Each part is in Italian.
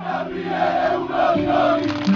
Gabriel, Gabriel.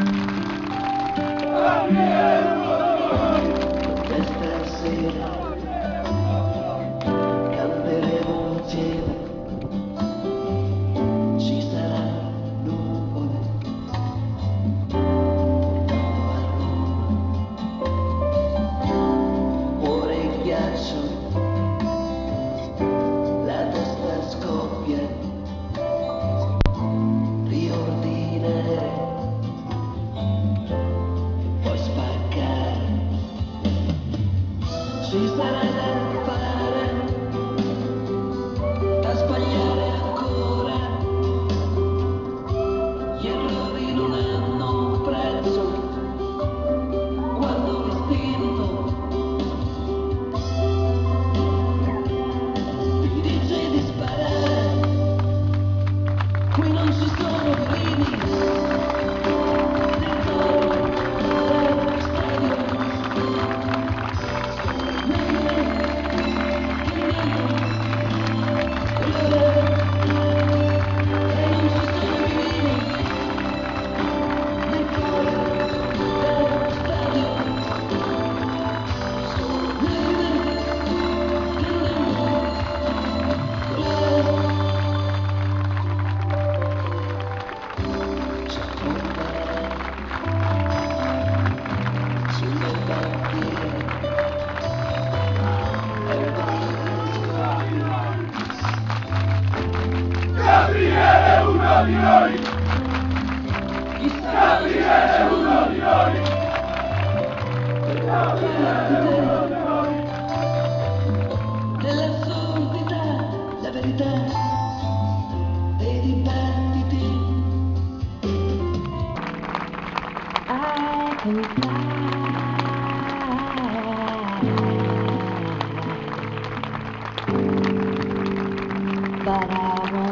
di noi! Chissà è uno di noi! Chissà è uno di noi! Nell'assurdità, la verità dei dibattiti But I won't